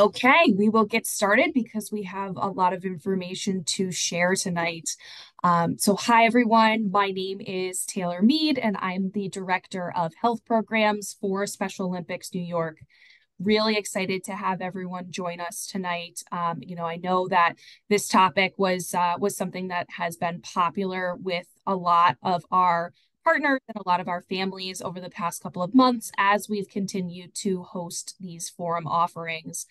Okay, we will get started because we have a lot of information to share tonight. Um, so, hi everyone, my name is Taylor Mead, and I'm the Director of Health Programs for Special Olympics New York. Really excited to have everyone join us tonight. Um, you know, I know that this topic was uh, was something that has been popular with a lot of our partners and a lot of our families over the past couple of months as we've continued to host these forum offerings.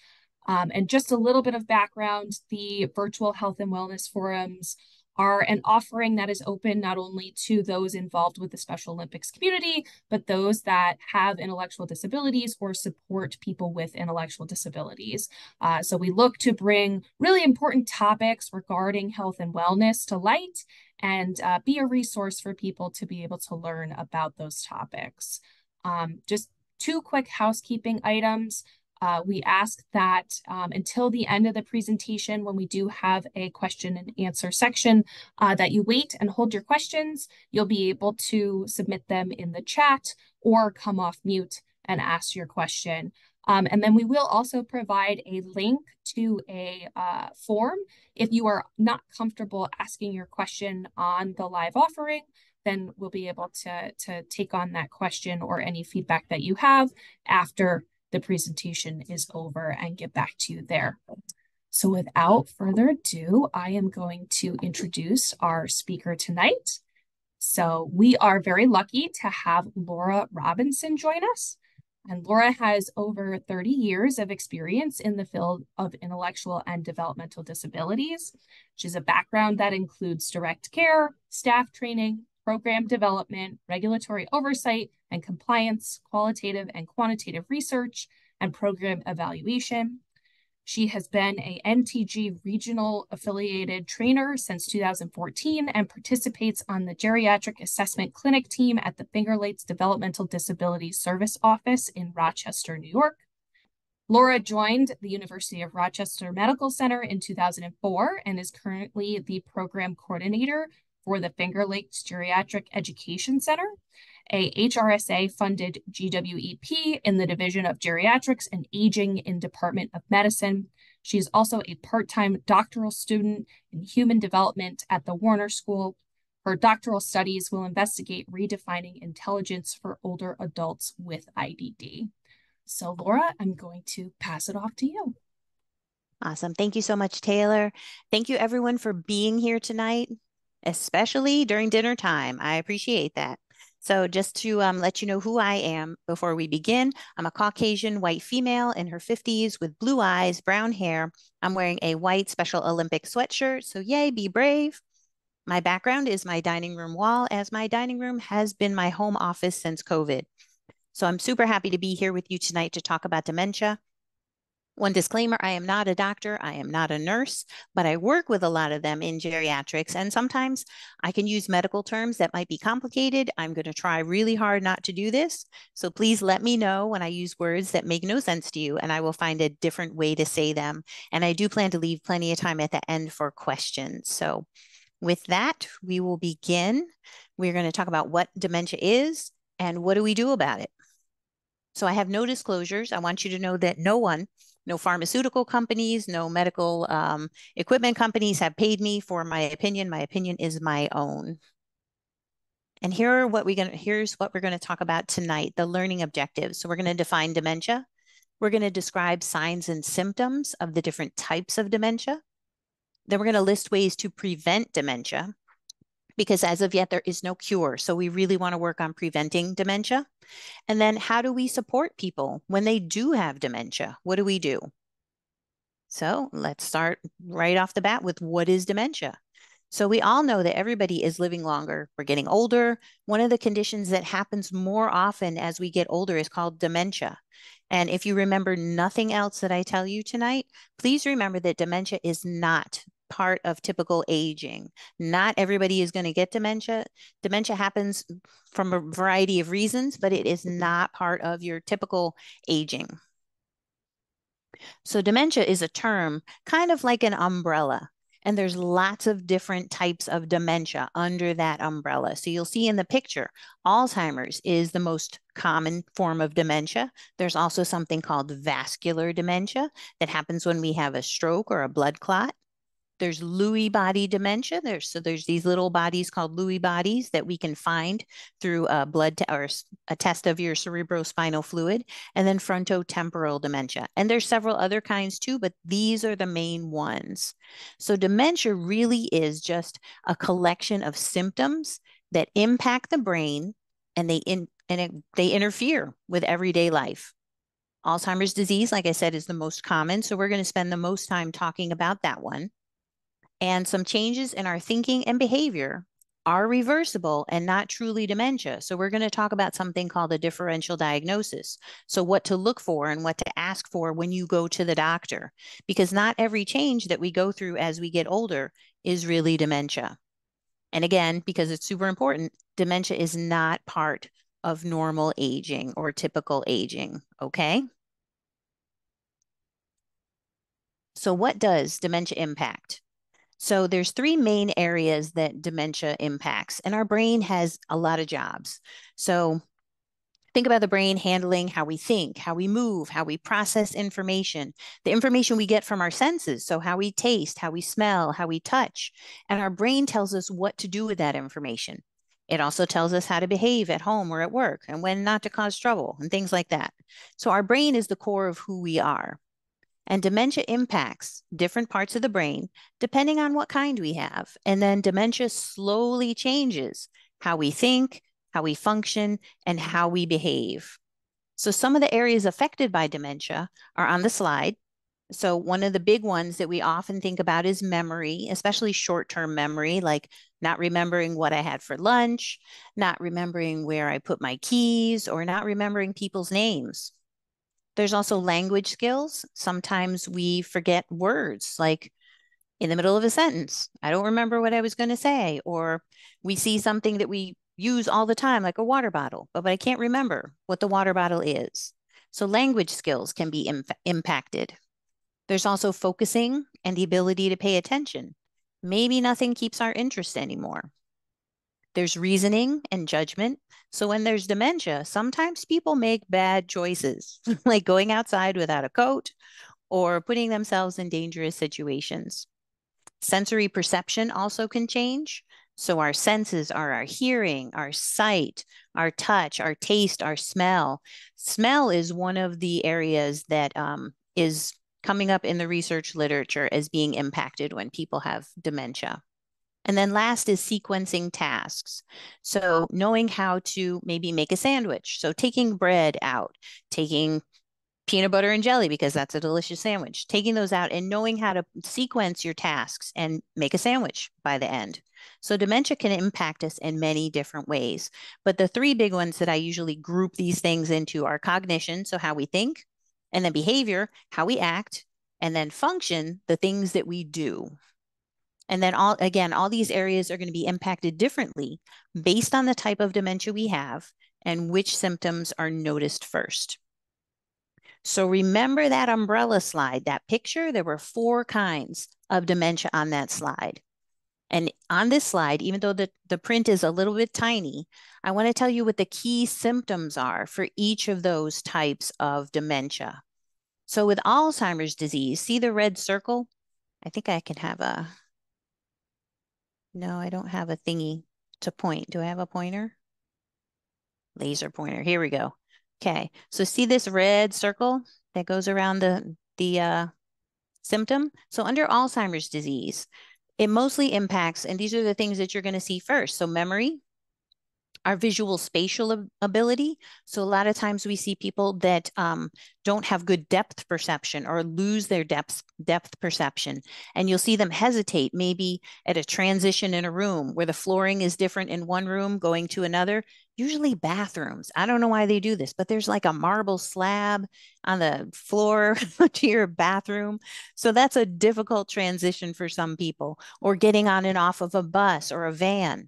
Um, and just a little bit of background the virtual health and wellness forums are an offering that is open not only to those involved with the Special Olympics community, but those that have intellectual disabilities or support people with intellectual disabilities. Uh, so we look to bring really important topics regarding health and wellness to light and uh, be a resource for people to be able to learn about those topics. Um, just two quick housekeeping items. Uh, we ask that um, until the end of the presentation, when we do have a question and answer section, uh, that you wait and hold your questions. You'll be able to submit them in the chat or come off mute and ask your question. Um, and then we will also provide a link to a uh, form. If you are not comfortable asking your question on the live offering, then we'll be able to, to take on that question or any feedback that you have after the presentation is over and get back to you there. So without further ado, I am going to introduce our speaker tonight. So we are very lucky to have Laura Robinson join us. And Laura has over 30 years of experience in the field of intellectual and developmental disabilities. She has a background that includes direct care, staff training, program development, regulatory oversight and compliance, qualitative and quantitative research, and program evaluation. She has been a NTG regional affiliated trainer since 2014 and participates on the geriatric assessment clinic team at the Finger Lakes Developmental Disability Service Office in Rochester, New York. Laura joined the University of Rochester Medical Center in 2004 and is currently the program coordinator for the Finger Lakes Geriatric Education Center a HRSA funded GWEP in the Division of Geriatrics and Aging in Department of Medicine. She is also a part-time doctoral student in human development at the Warner School. Her doctoral studies will investigate redefining intelligence for older adults with IDD. So Laura, I'm going to pass it off to you. Awesome. Thank you so much, Taylor. Thank you everyone for being here tonight, especially during dinner time. I appreciate that. So just to um, let you know who I am before we begin, I'm a Caucasian white female in her 50s with blue eyes, brown hair. I'm wearing a white Special Olympic sweatshirt. So yay, be brave. My background is my dining room wall as my dining room has been my home office since COVID. So I'm super happy to be here with you tonight to talk about dementia. One disclaimer I am not a doctor, I am not a nurse, but I work with a lot of them in geriatrics. And sometimes I can use medical terms that might be complicated. I'm going to try really hard not to do this. So please let me know when I use words that make no sense to you, and I will find a different way to say them. And I do plan to leave plenty of time at the end for questions. So with that, we will begin. We're going to talk about what dementia is and what do we do about it. So I have no disclosures. I want you to know that no one no pharmaceutical companies, no medical um, equipment companies have paid me for my opinion. My opinion is my own. And here are what we gonna here's what we're going to talk about tonight, the learning objectives. So we're going to define dementia. We're going to describe signs and symptoms of the different types of dementia. Then we're going to list ways to prevent dementia because as of yet, there is no cure. So we really want to work on preventing dementia. And then how do we support people when they do have dementia? What do we do? So let's start right off the bat with what is dementia? So we all know that everybody is living longer. We're getting older. One of the conditions that happens more often as we get older is called dementia. And if you remember nothing else that I tell you tonight, please remember that dementia is not part of typical aging. Not everybody is going to get dementia. Dementia happens from a variety of reasons, but it is mm-hmm. not part of your typical aging. So dementia is a term kind of like an umbrella. And there's lots of different types of dementia under that umbrella. So you'll see in the picture, Alzheimer's is the most common form of dementia. There's also something called vascular dementia that happens when we have a stroke or a blood clot. There's Lewy body dementia. There's so there's these little bodies called Lewy bodies that we can find through a blood te- or a test of your cerebrospinal fluid, and then frontotemporal dementia. And there's several other kinds too, but these are the main ones. So dementia really is just a collection of symptoms that impact the brain, and they in and it, they interfere with everyday life. Alzheimer's disease, like I said, is the most common. So we're going to spend the most time talking about that one and some changes in our thinking and behavior are reversible and not truly dementia. So we're going to talk about something called a differential diagnosis. So what to look for and what to ask for when you go to the doctor, because not every change that we go through as we get older is really dementia. And again, because it's super important, dementia is not part of normal aging or typical aging, okay? So what does dementia impact? So there's three main areas that dementia impacts, and our brain has a lot of jobs. So think about the brain handling how we think, how we move, how we process information, the information we get from our senses. So how we taste, how we smell, how we touch, and our brain tells us what to do with that information. It also tells us how to behave at home or at work and when not to cause trouble and things like that. So our brain is the core of who we are. And dementia impacts different parts of the brain depending on what kind we have. And then dementia slowly changes how we think, how we function, and how we behave. So some of the areas affected by dementia are on the slide. So one of the big ones that we often think about is memory, especially short-term memory, like not remembering what I had for lunch, not remembering where I put my keys, or not remembering people's names. There's also language skills. Sometimes we forget words, like in the middle of a sentence. I don't remember what I was going to say. Or we see something that we use all the time, like a water bottle, but, but I can't remember what the water bottle is. So language skills can be Im impacted. There's also focusing and the ability to pay attention. Maybe nothing keeps our interest anymore. There's reasoning and judgment. So when there's dementia, sometimes people make bad choices, like going outside without a coat or putting themselves in dangerous situations. Sensory perception also can change. So our senses are our hearing, our sight, our touch, our taste, our smell. Smell is one of the areas that um, is coming up in the research literature as being impacted when people have dementia. And then last is sequencing tasks. So knowing how to maybe make a sandwich. So taking bread out, taking peanut butter and jelly because that's a delicious sandwich, taking those out and knowing how to sequence your tasks and make a sandwich by the end. So dementia can impact us in many different ways. But the three big ones that I usually group these things into are cognition, so how we think, and then behavior, how we act, and then function, the things that we do. And then all again, all these areas are going to be impacted differently based on the type of dementia we have and which symptoms are noticed first. So remember that umbrella slide, that picture, there were four kinds of dementia on that slide. And on this slide, even though the, the print is a little bit tiny, I want to tell you what the key symptoms are for each of those types of dementia. So with Alzheimer's disease, see the red circle? I think I can have a, no, I don't have a thingy to point. Do I have a pointer? Laser pointer. Here we go. Okay. So see this red circle that goes around the, the uh, symptom? So under Alzheimer's disease, it mostly impacts, and these are the things that you're going to see first. So memory, our visual spatial ability. So a lot of times we see people that um, don't have good depth perception or lose their depth depth perception, and you'll see them hesitate maybe at a transition in a room where the flooring is different in one room going to another. Usually bathrooms. I don't know why they do this, but there's like a marble slab on the floor to your bathroom. So that's a difficult transition for some people, or getting on and off of a bus or a van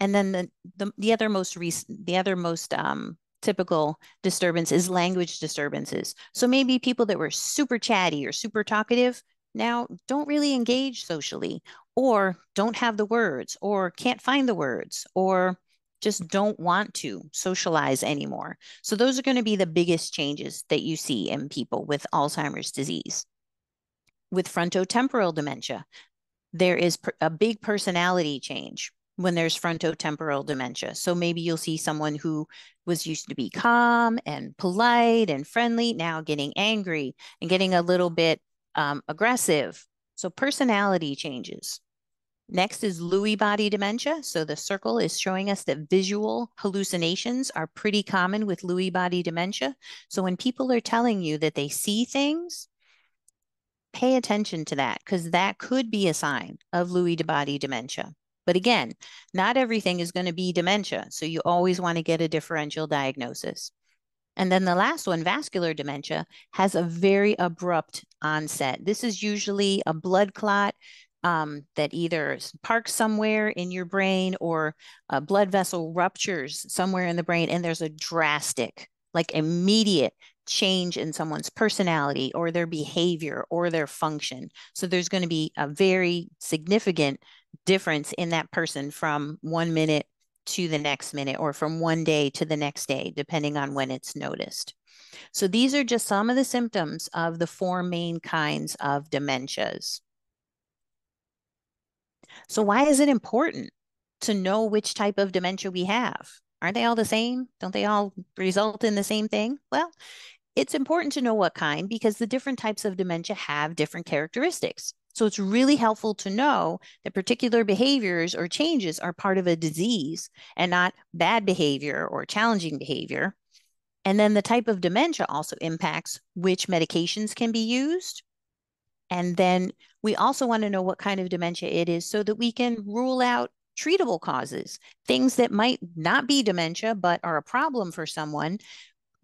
and then the, the, the other most recent, the other most um, typical disturbance is language disturbances. So maybe people that were super chatty or super talkative now don't really engage socially or don't have the words or can't find the words or just don't want to socialize anymore. So those are going to be the biggest changes that you see in people with Alzheimer's disease. With frontotemporal dementia, there is a big personality change when there's frontotemporal dementia. So maybe you'll see someone who was used to be calm and polite and friendly, now getting angry and getting a little bit um, aggressive. So personality changes. Next is Lewy body dementia. So the circle is showing us that visual hallucinations are pretty common with Lewy body dementia. So when people are telling you that they see things, pay attention to that because that could be a sign of Lewy body dementia. But again, not everything is going to be dementia. So you always want to get a differential diagnosis. And then the last one, vascular dementia, has a very abrupt onset. This is usually a blood clot um, that either parks somewhere in your brain or a blood vessel ruptures somewhere in the brain, and there's a drastic, like immediate change in someone's personality or their behavior or their function. So there's going to be a very significant difference in that person from one minute to the next minute or from one day to the next day, depending on when it's noticed. So these are just some of the symptoms of the four main kinds of dementias. So why is it important to know which type of dementia we have? Aren't they all the same? Don't they all result in the same thing? Well, it's important to know what kind because the different types of dementia have different characteristics. So it's really helpful to know that particular behaviors or changes are part of a disease and not bad behavior or challenging behavior. And then the type of dementia also impacts which medications can be used. And then we also want to know what kind of dementia it is so that we can rule out treatable causes, things that might not be dementia, but are a problem for someone.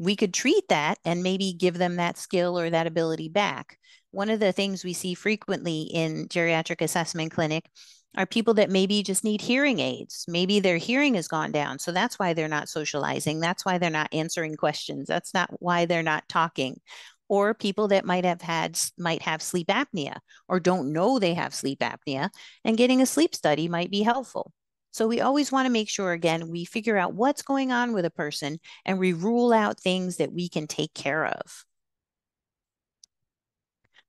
We could treat that and maybe give them that skill or that ability back one of the things we see frequently in geriatric assessment clinic are people that maybe just need hearing aids. Maybe their hearing has gone down. So that's why they're not socializing. That's why they're not answering questions. That's not why they're not talking. Or people that might have had might have sleep apnea or don't know they have sleep apnea and getting a sleep study might be helpful. So we always want to make sure again we figure out what's going on with a person and we rule out things that we can take care of.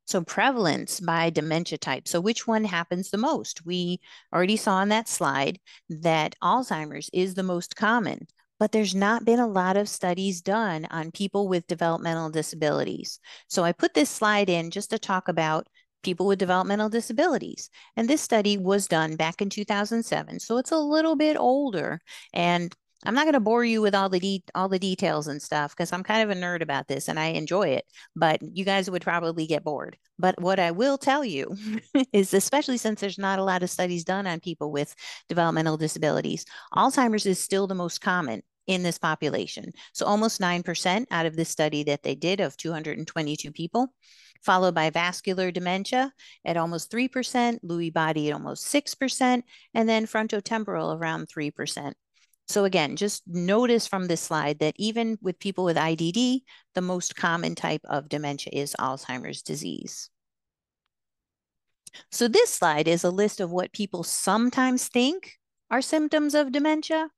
So prevalence by dementia type. So which one happens the most? We already saw on that slide that Alzheimer's is the most common, but there's not been a lot of studies done on people with developmental disabilities. So I put this slide in just to talk about people with developmental disabilities. And this study was done back in 2007. So it's a little bit older. And I'm not going to bore you with all the de- all the details and stuff because I'm kind of a nerd about this and I enjoy it, but you guys would probably get bored. But what I will tell you is especially since there's not a lot of studies done on people with developmental disabilities, Alzheimer's is still the most common in this population. So almost 9% out of this study that they did of 222 people, followed by vascular dementia at almost 3%, Lewy body at almost 6%, and then frontotemporal around 3%. So again, just notice from this slide that even with people with IDD, the most common type of dementia is Alzheimer's disease. So this slide is a list of what people sometimes think are symptoms of dementia.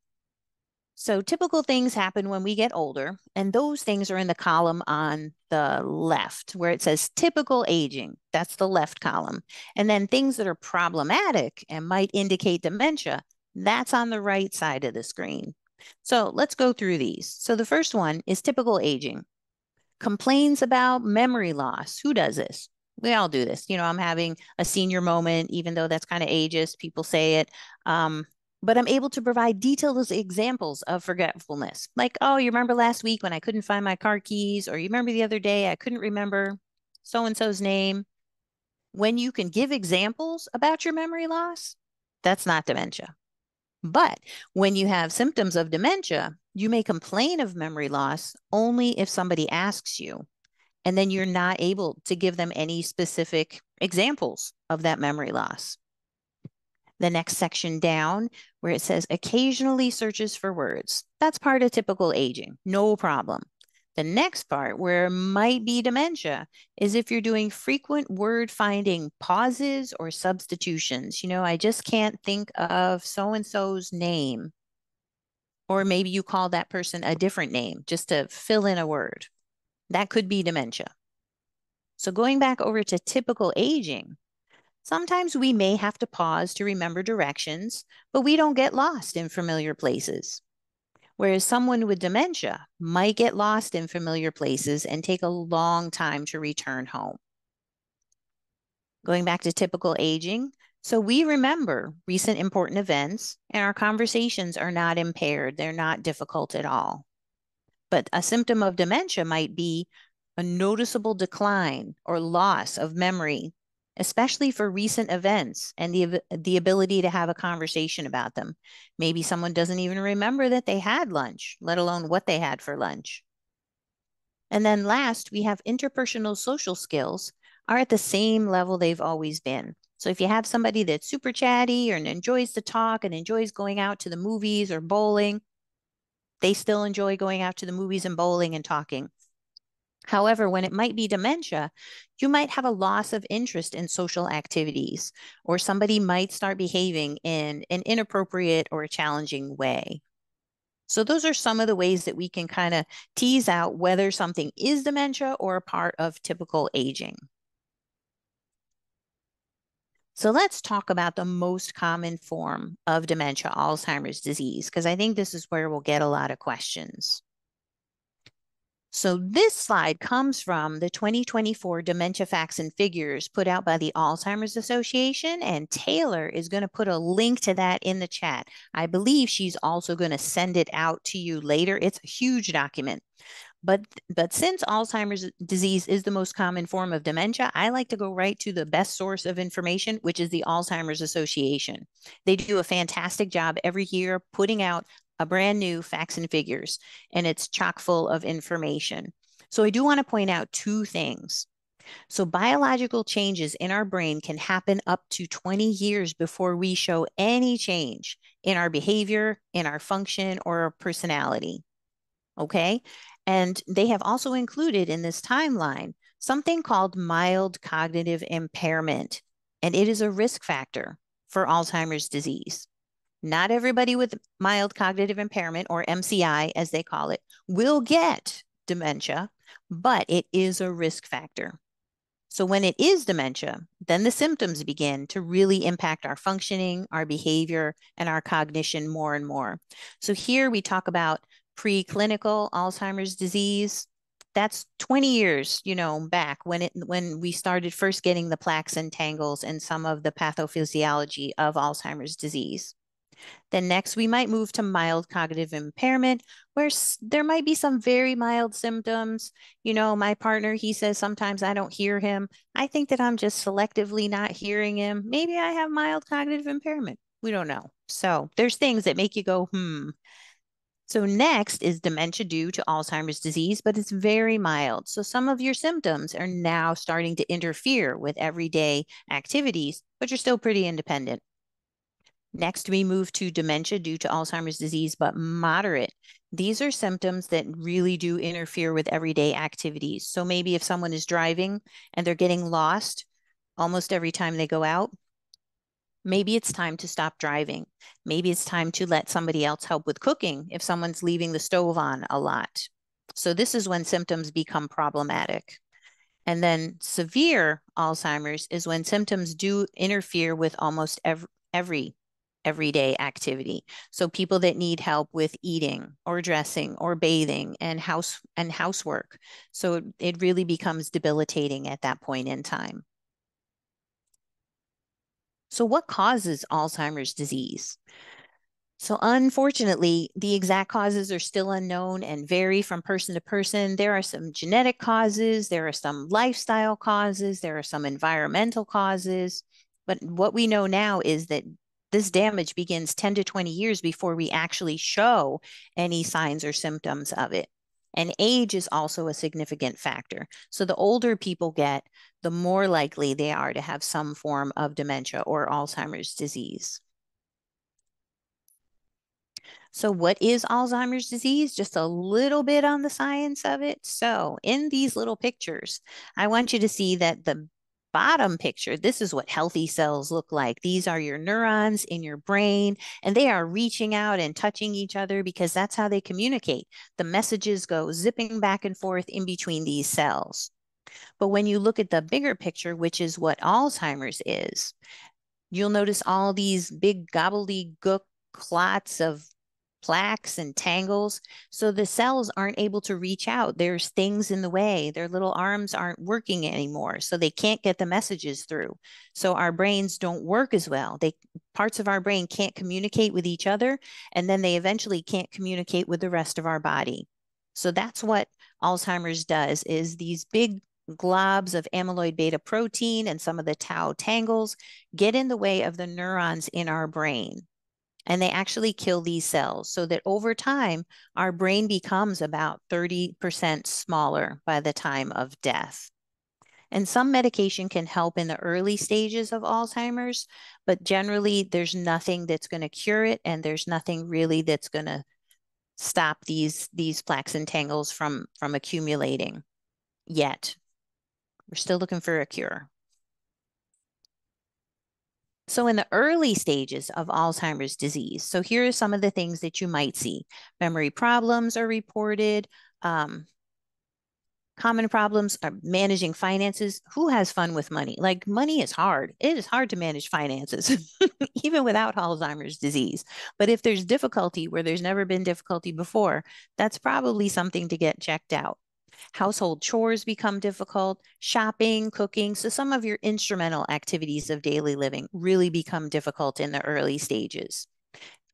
So typical things happen when we get older, and those things are in the column on the left where it says typical aging. That's the left column. And then things that are problematic and might indicate dementia, that's on the right side of the screen. So let's go through these. So the first one is typical aging. Complains about memory loss. Who does this? We all do this. You know, I'm having a senior moment, even though that's kind of ageist. People say it. Um, but I'm able to provide detailed examples of forgetfulness. Like, oh, you remember last week when I couldn't find my car keys, or you remember the other day I couldn't remember so and so's name. When you can give examples about your memory loss, that's not dementia. But when you have symptoms of dementia, you may complain of memory loss only if somebody asks you. And then you're not able to give them any specific examples of that memory loss. The next section down, where it says occasionally searches for words. That's part of typical aging, no problem. The next part, where might be dementia, is if you're doing frequent word finding pauses or substitutions. You know, I just can't think of so and so's name. Or maybe you call that person a different name just to fill in a word. That could be dementia. So, going back over to typical aging, sometimes we may have to pause to remember directions, but we don't get lost in familiar places whereas someone with dementia might get lost in familiar places and take a long time to return home. Going back to typical aging, so we remember recent important events and our conversations are not impaired, they're not difficult at all. But a symptom of dementia might be a noticeable decline or loss of memory especially for recent events and the, the ability to have a conversation about them. Maybe someone doesn't even remember that they had lunch, let alone what they had for lunch. And then last, we have interpersonal social skills are at the same level they've always been. So if you have somebody that's super chatty and enjoys to talk and enjoys going out to the movies or bowling, they still enjoy going out to the movies and bowling and talking. However, when it might be dementia, you might have a loss of interest in social activities, or somebody might start behaving in an inappropriate or challenging way. So, those are some of the ways that we can kind of tease out whether something is dementia or a part of typical aging. So, let's talk about the most common form of dementia, Alzheimer's disease, because I think this is where we'll get a lot of questions. So this slide comes from the 2024 Dementia Facts and Figures put out by the Alzheimer's Association, and Taylor is going to put a link to that in the chat. I believe she's also going to send it out to you later. It's a huge document. But, but since Alzheimer's disease is the most common form of dementia, I like to go right to the best source of information, which is the Alzheimer's Association. They do a fantastic job every year putting out a brand new facts and figures, and it's chock full of information. So I do want to point out two things. So biological changes in our brain can happen up to 20 years before we show any change in our behavior, in our function, or our personality. Okay. And they have also included in this timeline something called mild cognitive impairment, and it is a risk factor for Alzheimer's disease. Not everybody with mild cognitive impairment, or MCI as they call it, will get dementia, but it is a risk factor. So when it is dementia, then the symptoms begin to really impact our functioning, our behavior, and our cognition more and more. So here we talk about preclinical Alzheimer's disease. That's 20 years, you know, back when it when we started first getting the plaques and tangles and some of the pathophysiology of Alzheimer's disease. Then next, we might move to mild cognitive impairment, where there might be some very mild symptoms. You know, my partner, he says sometimes I don't hear him. I think that I'm just selectively not hearing him. Maybe I have mild cognitive impairment. We don't know. So there's things that make you go, hmm. So next is dementia due to Alzheimer's disease, but it's very mild. So some of your symptoms are now starting to interfere with everyday activities, but you're still pretty independent. Next, we move to dementia due to Alzheimer's disease, but moderate. These are symptoms that really do interfere with everyday activities. So maybe if someone is driving and they're getting lost almost every time they go out, maybe it's time to stop driving. Maybe it's time to let somebody else help with cooking if someone's leaving the stove on a lot. So this is when symptoms become problematic. And then severe Alzheimer's is when symptoms do interfere with almost every, every everyday activity. So people that need help with eating or dressing or bathing and house and housework. So it really becomes debilitating at that point in time. So what causes Alzheimer's disease? So unfortunately, the exact causes are still unknown and vary from person to person. There are some genetic causes, there are some lifestyle causes, there are some environmental causes. But what we know now is that this damage begins 10 to 20 years before we actually show any signs or symptoms of it. And age is also a significant factor. So the older people get, the more likely they are to have some form of dementia or Alzheimer's disease. So, what is Alzheimer's disease? Just a little bit on the science of it. So, in these little pictures, I want you to see that the bottom picture, this is what healthy cells look like. These are your neurons in your brain, and they are reaching out and touching each other because that's how they communicate. The messages go zipping back and forth in between these cells. But when you look at the bigger picture, which is what Alzheimer's is, you'll notice all these big gobbledygook clots of plaques and tangles. So the cells aren't able to reach out. There's things in the way. Their little arms aren't working anymore. So they can't get the messages through. So our brains don't work as well. They parts of our brain can't communicate with each other. And then they eventually can't communicate with the rest of our body. So that's what Alzheimer's does is these big globs of amyloid beta protein and some of the tau tangles get in the way of the neurons in our brain and they actually kill these cells so that over time, our brain becomes about 30% smaller by the time of death. And some medication can help in the early stages of Alzheimer's, but generally there's nothing that's going to cure it and there's nothing really that's going to stop these these plaques and tangles from from accumulating yet. We're still looking for a cure. So, in the early stages of Alzheimer's disease, so here are some of the things that you might see memory problems are reported. Um, common problems are managing finances. Who has fun with money? Like, money is hard. It is hard to manage finances, even without Alzheimer's disease. But if there's difficulty where there's never been difficulty before, that's probably something to get checked out. Household chores become difficult, shopping, cooking. So, some of your instrumental activities of daily living really become difficult in the early stages.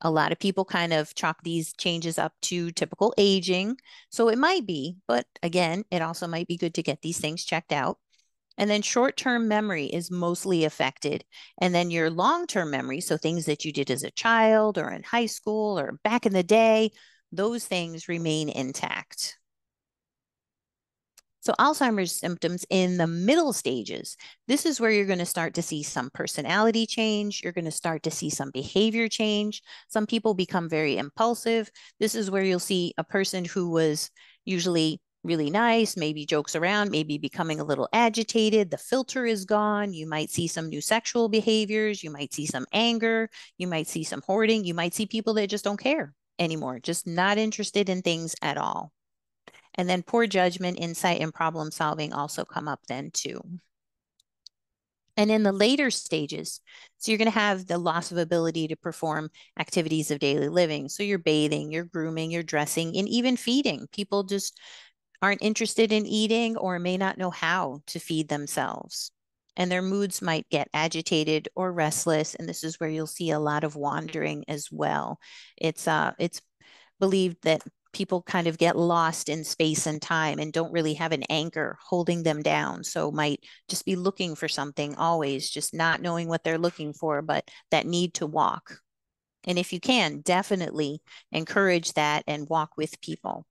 A lot of people kind of chalk these changes up to typical aging. So, it might be, but again, it also might be good to get these things checked out. And then short term memory is mostly affected. And then your long term memory, so things that you did as a child or in high school or back in the day, those things remain intact. So Alzheimer's symptoms in the middle stages, this is where you're going to start to see some personality change. You're going to start to see some behavior change. Some people become very impulsive. This is where you'll see a person who was usually really nice, maybe jokes around, maybe becoming a little agitated. The filter is gone. You might see some new sexual behaviors. You might see some anger. You might see some hoarding. You might see people that just don't care anymore, just not interested in things at all. And then poor judgment, insight, and problem solving also come up then too. And in the later stages, so you're going to have the loss of ability to perform activities of daily living. So you're bathing, you're grooming, you're dressing, and even feeding. People just aren't interested in eating or may not know how to feed themselves. And their moods might get agitated or restless. And this is where you'll see a lot of wandering as well. It's uh it's believed that people kind of get lost in space and time and don't really have an anchor holding them down. So might just be looking for something always, just not knowing what they're looking for, but that need to walk. And if you can, definitely encourage that and walk with people.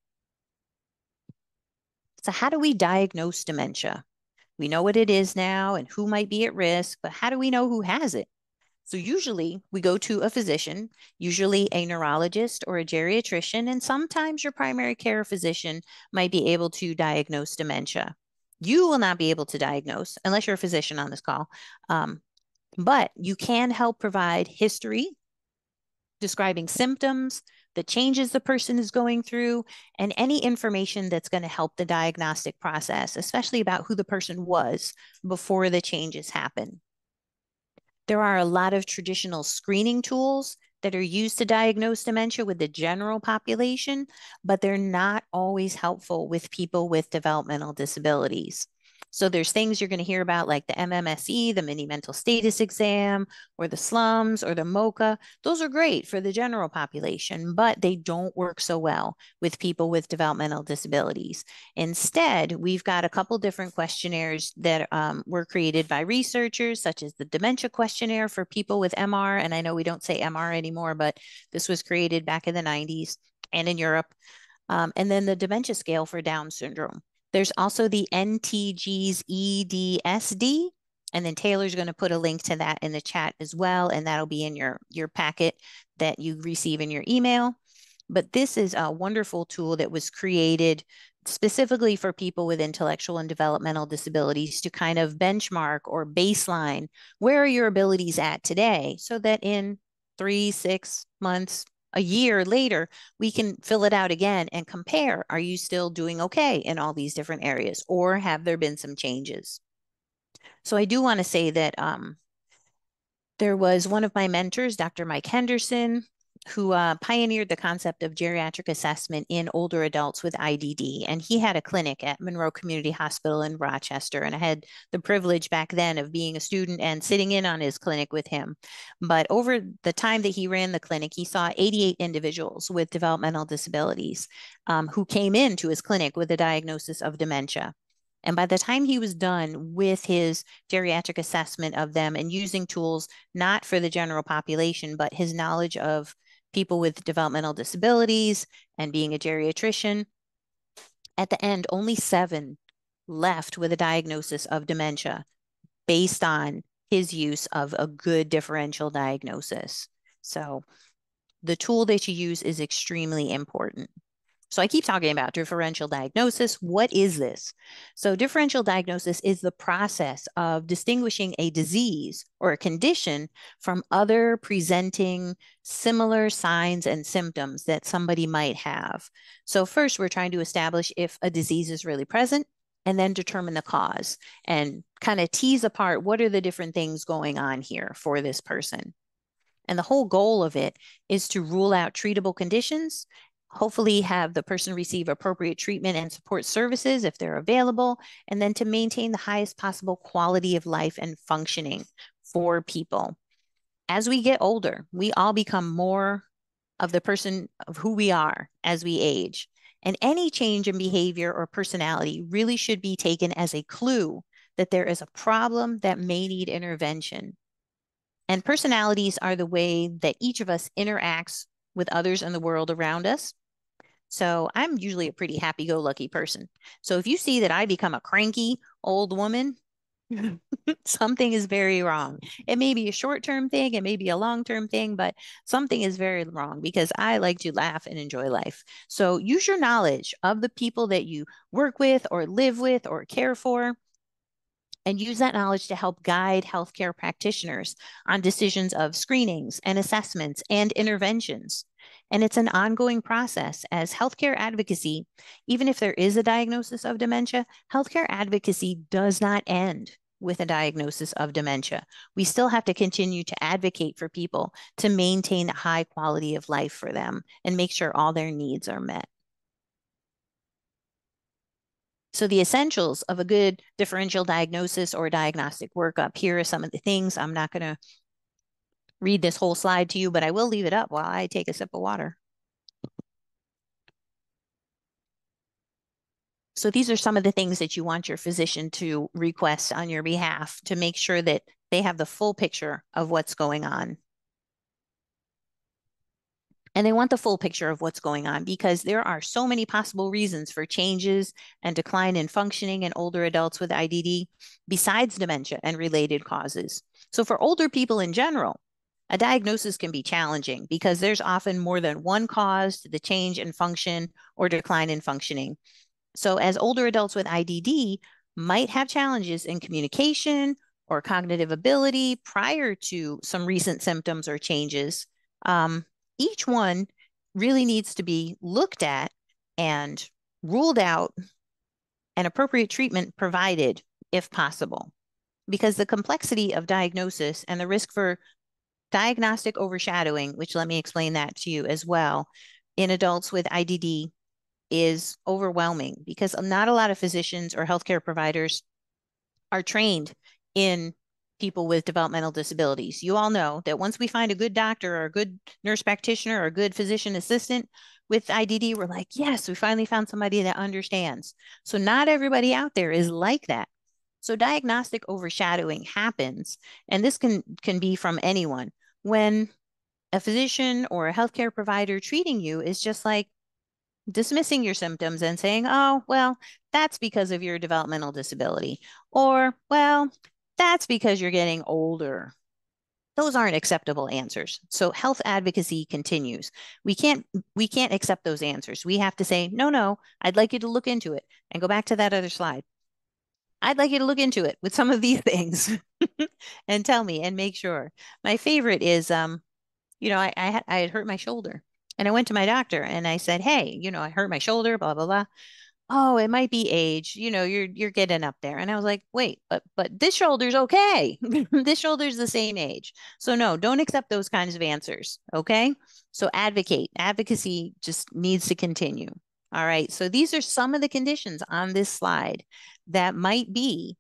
So, how do we diagnose dementia? We know what it is now and who might be at risk, but how do we know who has it? So usually we go to a physician, usually a neurologist or a geriatrician, and sometimes your primary care physician might be able to diagnose dementia. You will not be able to diagnose unless you're a physician on this call, um, but you can help provide history, describing symptoms, the changes the person is going through, and any information that's going to help the diagnostic process, especially about who the person was before the changes happen. There are a lot of traditional screening tools that are used to diagnose dementia with the general population, but they're not always helpful with people with developmental disabilities. So there's things you're going to hear about like the MMSE, the mini mental status exam, or the SLUMS or the MoCA. Those are great for the general population, but they don't work so well with people with developmental disabilities. Instead, we've got a couple different questionnaires that um, were created by researchers, such as the dementia questionnaire for people with MR. And I know we don't say MR anymore, but this was created back in the 90s and in Europe. Um, and then the dementia scale for Down syndrome. There's also the NTG's EDSD. And then Taylor's going to put a link to that in the chat as well. And that'll be in your, your packet that you receive in your email. But this is a wonderful tool that was created specifically for people with intellectual and developmental disabilities to kind of benchmark or baseline where are your abilities at today so that in three, six months, a year later, we can fill it out again and compare. Are you still doing okay in all these different areas or have there been some changes? So I do want to say that um, there was one of my mentors, Dr. Mike Henderson, who uh, pioneered the concept of geriatric assessment in older adults with IDD. And he had a clinic at Monroe Community Hospital in Rochester. And I had the privilege back then of being a student and sitting in on his clinic with him. But over the time that he ran the clinic, he saw 88 individuals with developmental disabilities um, who came into his clinic with a diagnosis of dementia. And by the time he was done with his geriatric assessment of them and using tools not for the general population, but his knowledge of people with developmental disabilities and being a geriatrician. At the end, only seven left with a diagnosis of dementia based on his use of a good differential diagnosis. So the tool that you use is extremely important. So I keep talking about differential diagnosis. What is this? So differential diagnosis is the process of distinguishing a disease or a condition from other presenting similar signs and symptoms that somebody might have. So first, we're trying to establish if a disease is really present and then determine the cause and kind of tease apart what are the different things going on here for this person. And the whole goal of it is to rule out treatable conditions hopefully have the person receive appropriate treatment and support services if they're available, and then to maintain the highest possible quality of life and functioning for people. As we get older, we all become more of the person of who we are as we age. And any change in behavior or personality really should be taken as a clue that there is a problem that may need intervention. And personalities are the way that each of us interacts with others in the world around us. So I'm usually a pretty happy go lucky person. So if you see that I become a cranky old woman, something is very wrong. It may be a short term thing, it may be a long term thing, but something is very wrong because I like to laugh and enjoy life. So use your knowledge of the people that you work with or live with or care for and use that knowledge to help guide healthcare practitioners on decisions of screenings and assessments and interventions. And it's an ongoing process as healthcare advocacy, even if there is a diagnosis of dementia, healthcare advocacy does not end with a diagnosis of dementia. We still have to continue to advocate for people to maintain a high quality of life for them and make sure all their needs are met. So the essentials of a good differential diagnosis or diagnostic workup, here are some of the things. I'm not going to read this whole slide to you, but I will leave it up while I take a sip of water. So these are some of the things that you want your physician to request on your behalf to make sure that they have the full picture of what's going on. And they want the full picture of what's going on because there are so many possible reasons for changes and decline in functioning in older adults with IDD besides dementia and related causes. So for older people in general, a diagnosis can be challenging because there's often more than one cause to the change in function or decline in functioning. So, as older adults with IDD might have challenges in communication or cognitive ability prior to some recent symptoms or changes, um, each one really needs to be looked at and ruled out and appropriate treatment provided if possible. Because the complexity of diagnosis and the risk for diagnostic overshadowing, which let me explain that to you as well, in adults with IDD is overwhelming because not a lot of physicians or healthcare providers are trained in people with developmental disabilities. You all know that once we find a good doctor or a good nurse practitioner or a good physician assistant with IDD, we're like, yes, we finally found somebody that understands. So not everybody out there is like that. So diagnostic overshadowing happens, and this can can be from anyone when a physician or a healthcare provider treating you is just like dismissing your symptoms and saying, oh, well, that's because of your developmental disability. Or, well, that's because you're getting older. those aren't acceptable answers. So health advocacy continues. We can't we can't accept those answers. We have to say, no, no, I'd like you to look into it and go back to that other slide. I'd like you to look into it with some of these things and tell me and make sure. My favorite is um, you know, I I had I had hurt my shoulder and I went to my doctor and I said, Hey, you know, I hurt my shoulder, blah, blah, blah oh, it might be age. You know, you're you're getting up there. And I was like, wait, but but this shoulder's okay. this shoulder's the same age. So no, don't accept those kinds of answers. Okay. So advocate. Advocacy just needs to continue. All right. So these are some of the conditions on this slide that might be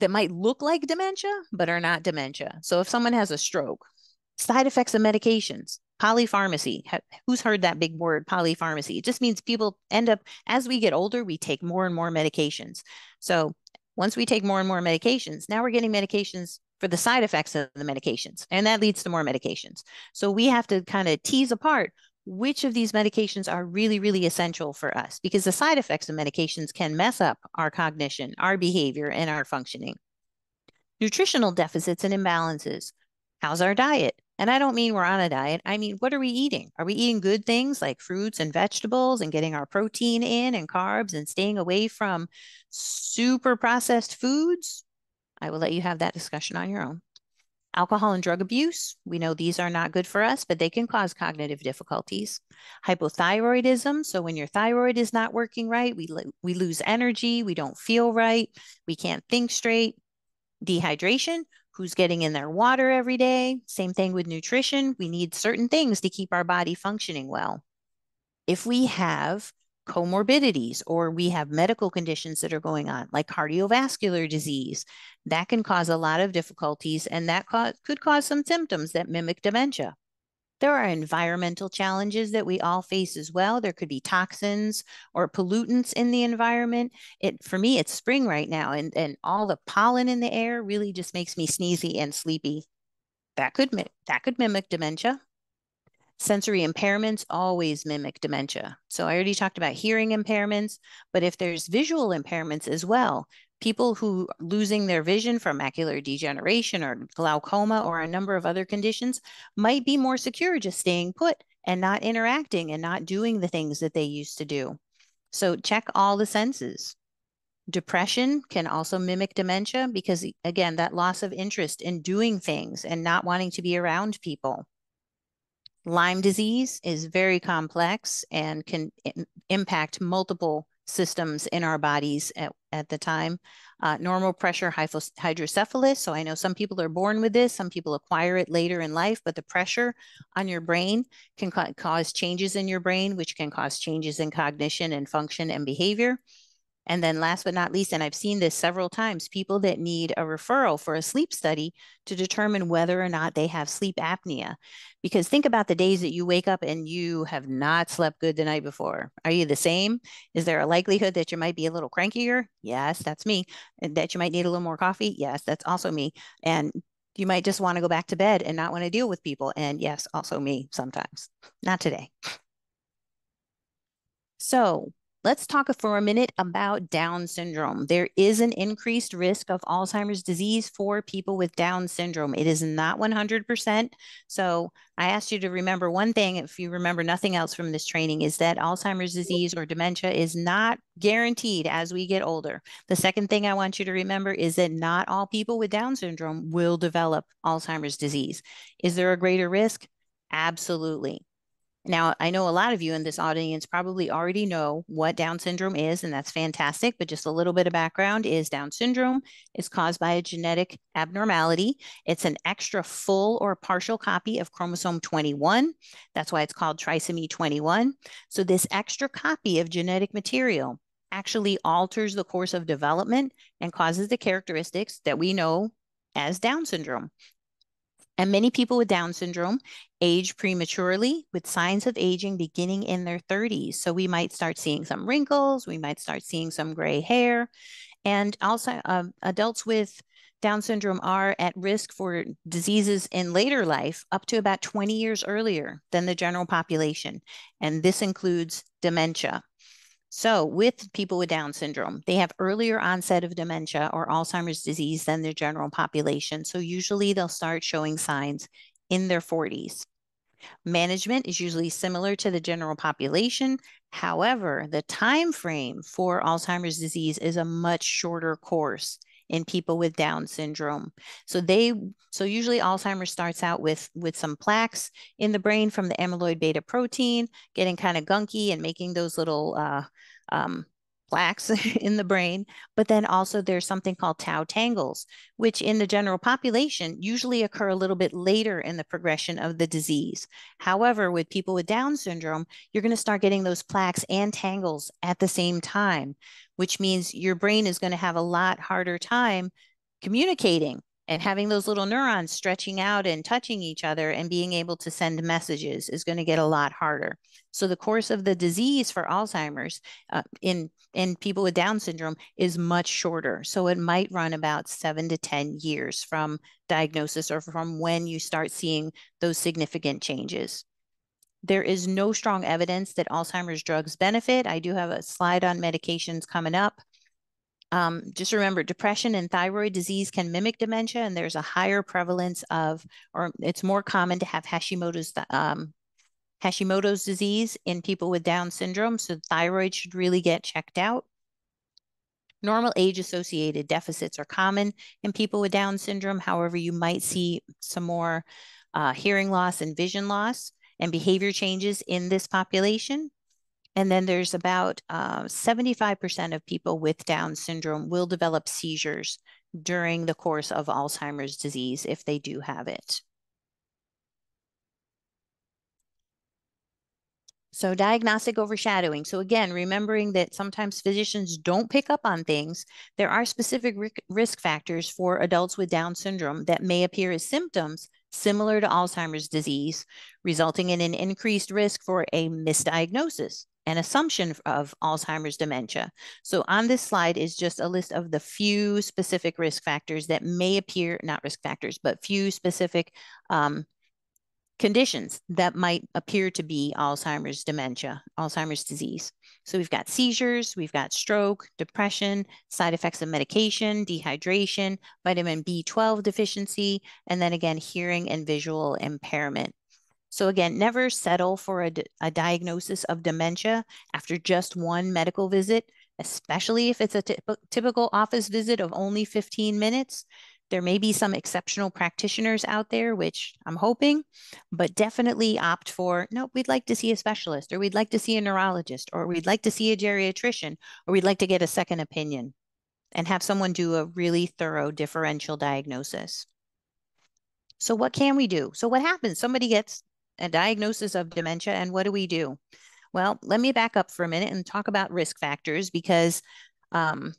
that might look like dementia, but are not dementia. So if someone has a stroke, side effects of medications, polypharmacy. Who's heard that big word, polypharmacy? It just means people end up, as we get older, we take more and more medications. So once we take more and more medications, now we're getting medications for the side effects of the medications, and that leads to more medications. So we have to kind of tease apart which of these medications are really, really essential for us because the side effects of medications can mess up our cognition, our behavior, and our functioning. Nutritional deficits and imbalances. How's our diet? And I don't mean we're on a diet. I mean, what are we eating? Are we eating good things like fruits and vegetables and getting our protein in and carbs and staying away from super processed foods? I will let you have that discussion on your own. Alcohol and drug abuse, we know these are not good for us, but they can cause cognitive difficulties. Hypothyroidism, so when your thyroid is not working right, we, we lose energy, we don't feel right, we can't think straight. Dehydration, who's getting in their water every day. Same thing with nutrition. We need certain things to keep our body functioning well. If we have comorbidities or we have medical conditions that are going on, like cardiovascular disease, that can cause a lot of difficulties and that co- could cause some symptoms that mimic dementia. There are environmental challenges that we all face as well. There could be toxins or pollutants in the environment. It for me, it's spring right now, and, and all the pollen in the air really just makes me sneezy and sleepy. That could that could mimic dementia. Sensory impairments always mimic dementia. So I already talked about hearing impairments, but if there's visual impairments as well, people who losing their vision from macular degeneration or glaucoma or a number of other conditions might be more secure just staying put and not interacting and not doing the things that they used to do. So check all the senses. Depression can also mimic dementia because, again, that loss of interest in doing things and not wanting to be around people. Lyme disease is very complex and can impact multiple systems in our bodies at, at the time. Uh, normal pressure hydrocephalus. So I know some people are born with this, some people acquire it later in life, but the pressure on your brain can ca cause changes in your brain, which can cause changes in cognition and function and behavior. And then last but not least, and I've seen this several times, people that need a referral for a sleep study to determine whether or not they have sleep apnea. Because think about the days that you wake up and you have not slept good the night before. Are you the same? Is there a likelihood that you might be a little crankier? Yes, that's me. And that you might need a little more coffee? Yes, that's also me. And you might just want to go back to bed and not want to deal with people. And yes, also me sometimes. Not today. So Let's talk for a minute about Down syndrome. There is an increased risk of Alzheimer's disease for people with Down syndrome. It is not 100%. So I asked you to remember one thing, if you remember nothing else from this training, is that Alzheimer's disease or dementia is not guaranteed as we get older. The second thing I want you to remember is that not all people with Down syndrome will develop Alzheimer's disease. Is there a greater risk? Absolutely. Now, I know a lot of you in this audience probably already know what Down syndrome is, and that's fantastic. But just a little bit of background is Down syndrome is caused by a genetic abnormality. It's an extra full or partial copy of chromosome 21. That's why it's called trisomy 21. So, this extra copy of genetic material actually alters the course of development and causes the characteristics that we know as Down syndrome. And many people with Down syndrome age prematurely with signs of aging beginning in their 30s. So we might start seeing some wrinkles, we might start seeing some gray hair. And also, um, adults with Down syndrome are at risk for diseases in later life up to about 20 years earlier than the general population. And this includes dementia. So, with people with Down syndrome, they have earlier onset of dementia or Alzheimer's disease than the general population. So, usually they'll start showing signs in their 40s. Management is usually similar to the general population. However, the time frame for Alzheimer's disease is a much shorter course in people with Down syndrome. So they so usually Alzheimer's starts out with with some plaques in the brain from the amyloid beta protein, getting kind of gunky and making those little uh, um, plaques in the brain, but then also there's something called tau tangles, which in the general population usually occur a little bit later in the progression of the disease. However, with people with Down syndrome, you're going to start getting those plaques and tangles at the same time, which means your brain is going to have a lot harder time communicating and having those little neurons stretching out and touching each other and being able to send messages is going to get a lot harder. So the course of the disease for Alzheimer's uh, in in people with Down syndrome is much shorter. So it might run about seven to 10 years from diagnosis or from when you start seeing those significant changes. There is no strong evidence that Alzheimer's drugs benefit. I do have a slide on medications coming up. Um, just remember, depression and thyroid disease can mimic dementia, and there's a higher prevalence of, or it's more common to have Hashimoto's um, Hashimoto's disease in people with Down syndrome. So thyroid should really get checked out. Normal age associated deficits are common in people with Down syndrome. However, you might see some more uh, hearing loss and vision loss and behavior changes in this population. And then there's about 75% uh, of people with Down syndrome will develop seizures during the course of Alzheimer's disease if they do have it. So diagnostic overshadowing. So again, remembering that sometimes physicians don't pick up on things, there are specific risk factors for adults with Down syndrome that may appear as symptoms similar to Alzheimer's disease, resulting in an increased risk for a misdiagnosis an assumption of Alzheimer's dementia. So on this slide is just a list of the few specific risk factors that may appear, not risk factors, but few specific um, conditions that might appear to be Alzheimer's dementia, Alzheimer's disease. So we've got seizures, we've got stroke, depression, side effects of medication, dehydration, vitamin B12 deficiency, and then again, hearing and visual impairment. So again, never settle for a, a diagnosis of dementia after just one medical visit, especially if it's a typical office visit of only 15 minutes. There may be some exceptional practitioners out there, which I'm hoping, but definitely opt for, no, we'd like to see a specialist, or we'd like to see a neurologist, or we'd like to see a geriatrician, or we'd like to get a second opinion and have someone do a really thorough differential diagnosis. So what can we do? So what happens? Somebody gets a diagnosis of dementia. And what do we do? Well, let me back up for a minute and talk about risk factors because um,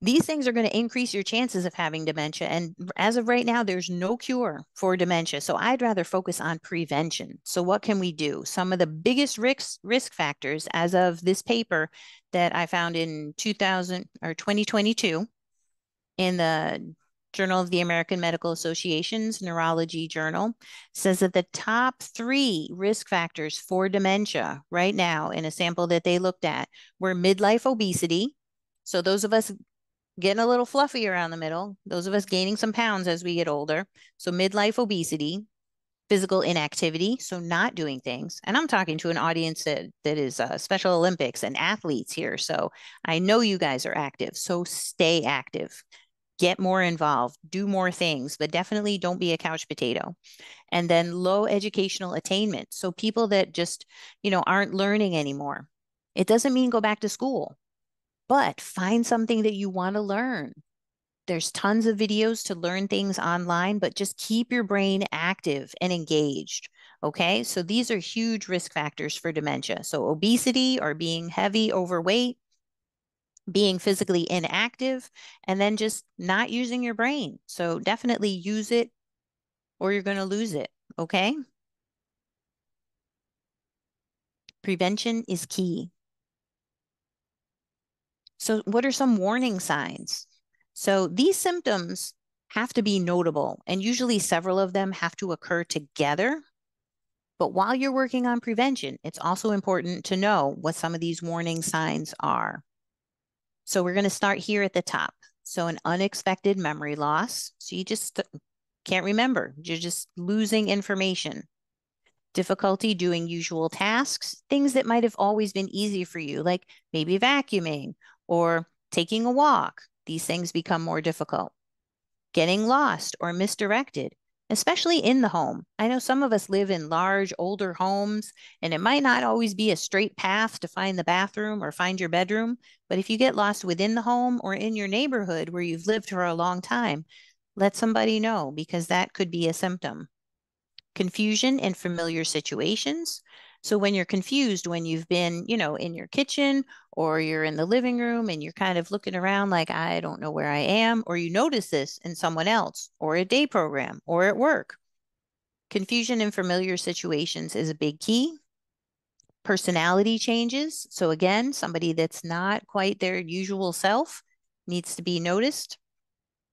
these things are going to increase your chances of having dementia. And as of right now, there's no cure for dementia. So I'd rather focus on prevention. So, what can we do? Some of the biggest risk, risk factors, as of this paper that I found in 2000 or 2022 in the Journal of the American Medical Association's Neurology Journal says that the top three risk factors for dementia right now in a sample that they looked at were midlife obesity. So, those of us getting a little fluffy around the middle, those of us gaining some pounds as we get older. So, midlife obesity, physical inactivity, so not doing things. And I'm talking to an audience that, that is uh, Special Olympics and athletes here. So, I know you guys are active. So, stay active get more involved, do more things, but definitely don't be a couch potato. And then low educational attainment. So people that just, you know, aren't learning anymore. It doesn't mean go back to school, but find something that you want to learn. There's tons of videos to learn things online, but just keep your brain active and engaged. Okay. So these are huge risk factors for dementia. So obesity or being heavy, overweight, being physically inactive, and then just not using your brain. So definitely use it or you're going to lose it. Okay. Prevention is key. So, what are some warning signs? So, these symptoms have to be notable, and usually several of them have to occur together But while you're working on prevention, it's also important to know what some of these warning signs are. So we're going to start here at the top. So an unexpected memory loss. So you just can't remember. You're just losing information. Difficulty doing usual tasks, things that might have always been easy for you, like maybe vacuuming or taking a walk. These things become more difficult. Getting lost or misdirected especially in the home. I know some of us live in large, older homes, and it might not always be a straight path to find the bathroom or find your bedroom. But if you get lost within the home or in your neighborhood where you've lived for a long time, let somebody know because that could be a symptom. Confusion in familiar situations. So when you're confused, when you've been, you know, in your kitchen or you're in the living room and you're kind of looking around like, I don't know where I am, or you notice this in someone else or a day program or at work. Confusion in familiar situations is a big key. Personality changes. So again, somebody that's not quite their usual self needs to be noticed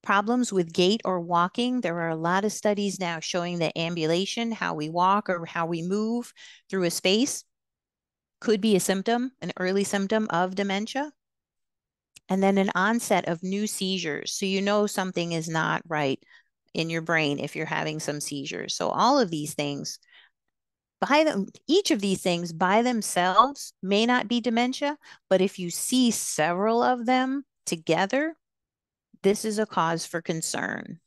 problems with gait or walking. There are a lot of studies now showing that ambulation, how we walk or how we move through a space, could be a symptom, an early symptom of dementia. And then an onset of new seizures. So you know something is not right in your brain if you're having some seizures. So all of these things by them each of these things by themselves may not be dementia, but if you see several of them together, this is a cause for concern.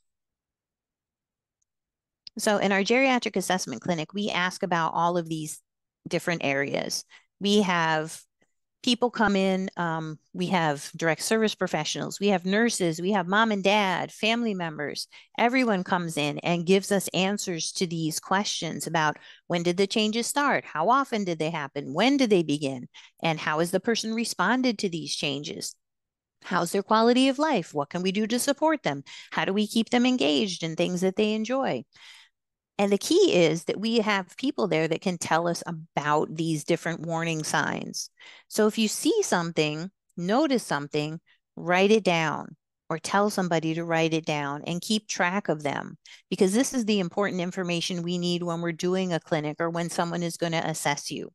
So in our geriatric assessment clinic, we ask about all of these different areas. We have people come in, um, we have direct service professionals, we have nurses, we have mom and dad, family members. Everyone comes in and gives us answers to these questions about when did the changes start? How often did they happen? When did they begin? And how has the person responded to these changes? How's their quality of life? What can we do to support them? How do we keep them engaged in things that they enjoy? And the key is that we have people there that can tell us about these different warning signs. So if you see something, notice something, write it down or tell somebody to write it down and keep track of them because this is the important information we need when we're doing a clinic or when someone is going to assess you.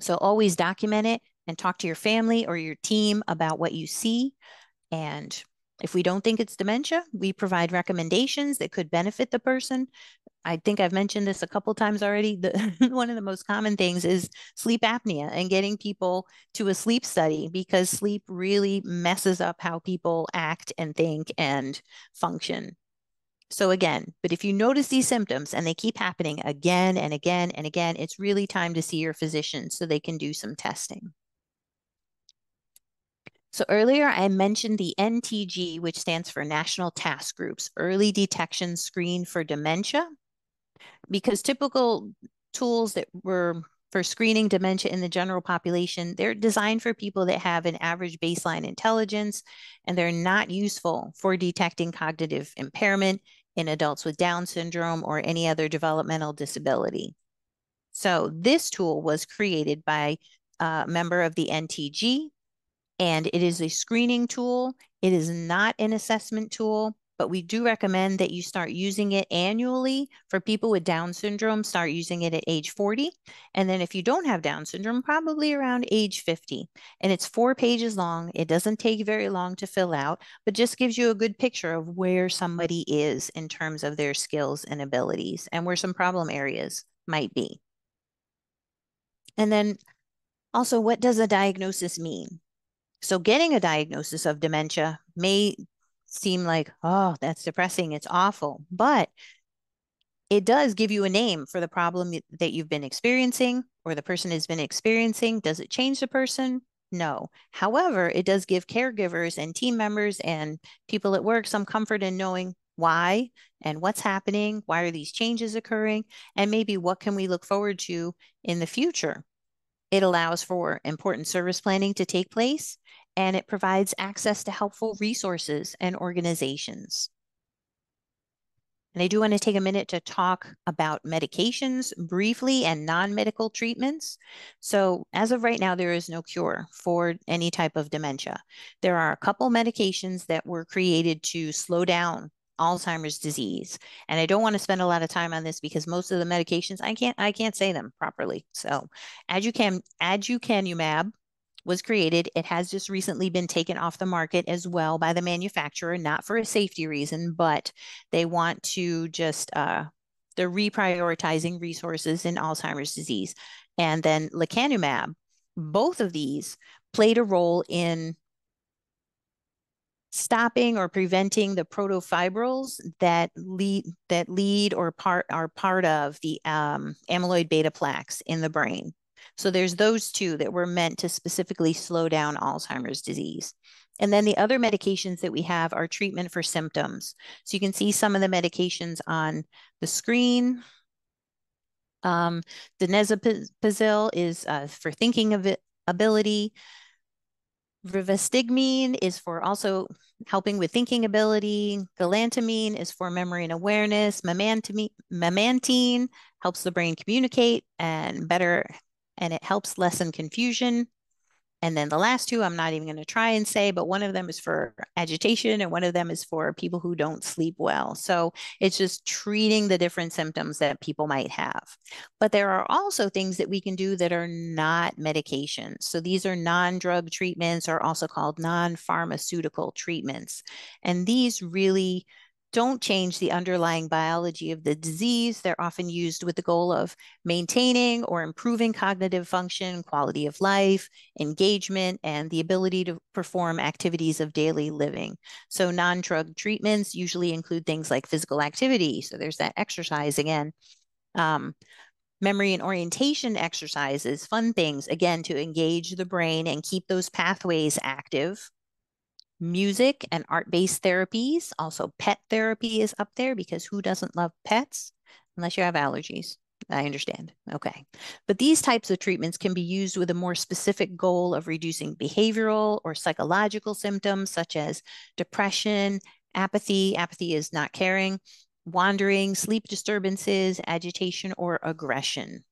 So always document it and talk to your family or your team about what you see. And if we don't think it's dementia, we provide recommendations that could benefit the person. I think I've mentioned this a couple times already. The, one of the most common things is sleep apnea and getting people to a sleep study because sleep really messes up how people act and think and function. So again, but if you notice these symptoms and they keep happening again and again and again, it's really time to see your physician so they can do some testing. So earlier I mentioned the NTG, which stands for National Task Groups, Early Detection Screen for Dementia, because typical tools that were for screening dementia in the general population, they're designed for people that have an average baseline intelligence, and they're not useful for detecting cognitive impairment in adults with Down syndrome or any other developmental disability. So this tool was created by a member of the NTG, and it is a screening tool. It is not an assessment tool, but we do recommend that you start using it annually for people with Down syndrome, start using it at age 40. And then if you don't have Down syndrome, probably around age 50. And it's four pages long. It doesn't take very long to fill out, but just gives you a good picture of where somebody is in terms of their skills and abilities and where some problem areas might be. And then also, what does a diagnosis mean? So getting a diagnosis of dementia may seem like, oh, that's depressing, it's awful, but it does give you a name for the problem that you've been experiencing or the person has been experiencing. Does it change the person? No. However, it does give caregivers and team members and people at work some comfort in knowing why and what's happening, why are these changes occurring, and maybe what can we look forward to in the future. It allows for important service planning to take place, and it provides access to helpful resources and organizations. And I do want to take a minute to talk about medications briefly and non-medical treatments. So as of right now, there is no cure for any type of dementia. There are a couple medications that were created to slow down Alzheimer's disease. And I don't want to spend a lot of time on this because most of the medications I can't I can't say them properly. So aducan aducanumab was created. It has just recently been taken off the market as well by the manufacturer, not for a safety reason, but they want to just uh, they're reprioritizing resources in Alzheimer's disease. And then lecanemab, both of these played a role in stopping or preventing the protofibrils that lead that lead or part are part of the um, amyloid beta plaques in the brain. So there's those two that were meant to specifically slow down Alzheimer's disease. And then the other medications that we have are treatment for symptoms. So you can see some of the medications on the screen. Um, donepezil is uh, for thinking of it, ability. Rivastigmine is for also helping with thinking ability. Galantamine is for memory and awareness. Memantine helps the brain communicate and better and it helps lessen confusion. And then the last two, I'm not even going to try and say, but one of them is for agitation and one of them is for people who don't sleep well. So it's just treating the different symptoms that people might have. But there are also things that we can do that are not medications. So these are non drug treatments, or also called non pharmaceutical treatments. And these really don't change the underlying biology of the disease. They're often used with the goal of maintaining or improving cognitive function, quality of life, engagement, and the ability to perform activities of daily living. So, non drug treatments usually include things like physical activity. So, there's that exercise again. Um, memory and orientation exercises, fun things, again, to engage the brain and keep those pathways active music and art-based therapies. Also, pet therapy is up there because who doesn't love pets unless you have allergies? I understand. Okay. But these types of treatments can be used with a more specific goal of reducing behavioral or psychological symptoms such as depression, apathy. Apathy is not caring, wandering, sleep disturbances, agitation, or aggression.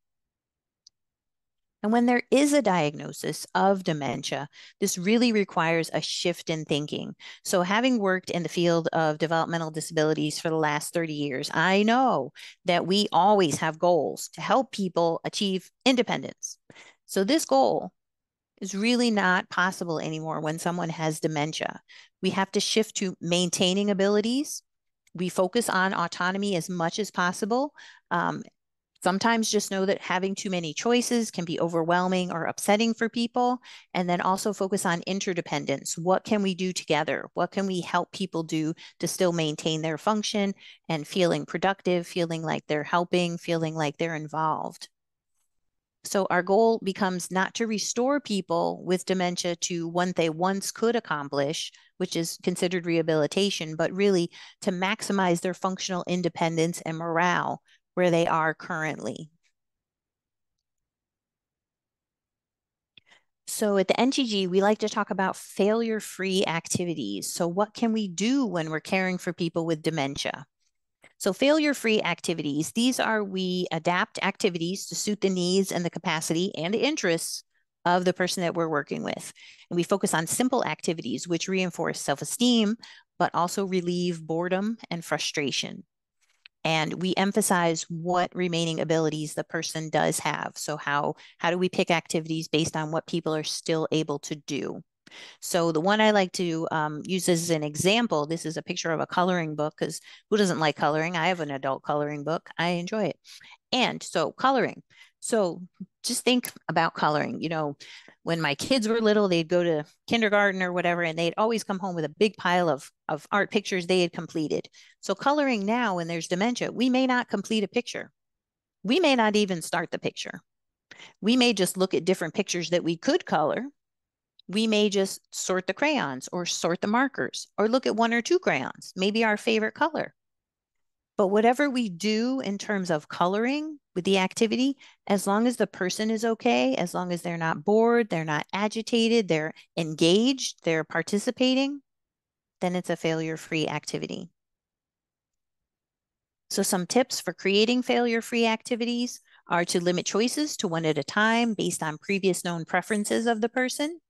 And when there is a diagnosis of dementia, this really requires a shift in thinking. So, having worked in the field of developmental disabilities for the last 30 years, I know that we always have goals to help people achieve independence. So, this goal is really not possible anymore when someone has dementia. We have to shift to maintaining abilities. We focus on autonomy as much as possible. Um, Sometimes just know that having too many choices can be overwhelming or upsetting for people. And then also focus on interdependence. What can we do together? What can we help people do to still maintain their function and feeling productive, feeling like they're helping, feeling like they're involved? So our goal becomes not to restore people with dementia to what they once could accomplish, which is considered rehabilitation, but really to maximize their functional independence and morale where they are currently. So at the NTG, we like to talk about failure-free activities. So what can we do when we're caring for people with dementia? So failure-free activities, these are we adapt activities to suit the needs and the capacity and the interests of the person that we're working with. And we focus on simple activities which reinforce self-esteem, but also relieve boredom and frustration and we emphasize what remaining abilities the person does have so how how do we pick activities based on what people are still able to do so the one I like to um, use as an example, this is a picture of a coloring book because who doesn't like coloring? I have an adult coloring book. I enjoy it. And so coloring. So just think about coloring. You know, when my kids were little, they'd go to kindergarten or whatever, and they'd always come home with a big pile of, of art pictures they had completed. So, coloring now, when there's dementia, we may not complete a picture. We may not even start the picture. We may just look at different pictures that we could color. We may just sort the crayons or sort the markers or look at one or two crayons, maybe our favorite color. But whatever we do in terms of coloring with the activity, as long as the person is okay, as long as they're not bored, they're not agitated, they're engaged, they're participating, then it's a failure free activity. So, some tips for creating failure free activities are to limit choices to one at a time based on previous known preferences of the person.